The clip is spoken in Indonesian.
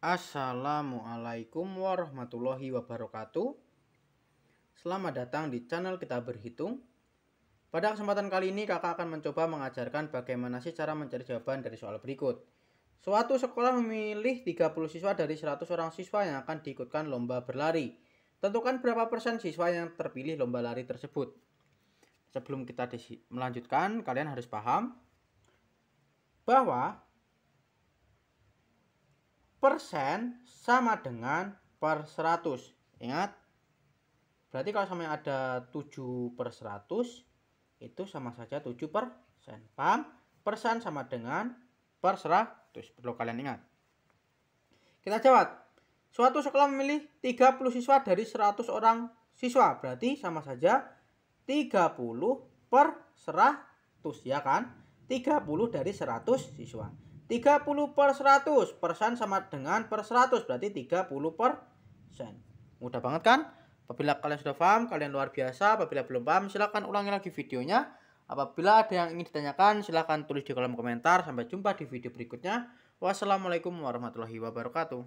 Assalamualaikum warahmatullahi wabarakatuh. Selamat datang di channel kita berhitung. Pada kesempatan kali ini kakak akan mencoba mengajarkan bagaimana sih cara mencari jawaban dari soal berikut. Suatu sekolah memilih 30 siswa dari 100 orang siswa yang akan diikutkan lomba berlari. Tentukan berapa persen siswa yang terpilih lomba lari tersebut. Sebelum kita melanjutkan, kalian harus paham bahwa persen sama dengan per 100. Ingat, berarti kalau sama ada 7 per 100, itu sama saja 7 persen. Paham? Persen sama dengan per 100. Perlu kalian ingat. Kita jawab. Suatu sekolah memilih 30 siswa dari 100 orang siswa. Berarti sama saja 30 per 100, ya kan? 30 dari 100 siswa. 30 per 100 persen sama dengan per 100 berarti 30 persen. Mudah banget kan? Apabila kalian sudah paham, kalian luar biasa. Apabila belum paham, silahkan ulangi lagi videonya. Apabila ada yang ingin ditanyakan, silahkan tulis di kolom komentar. Sampai jumpa di video berikutnya. Wassalamualaikum warahmatullahi wabarakatuh.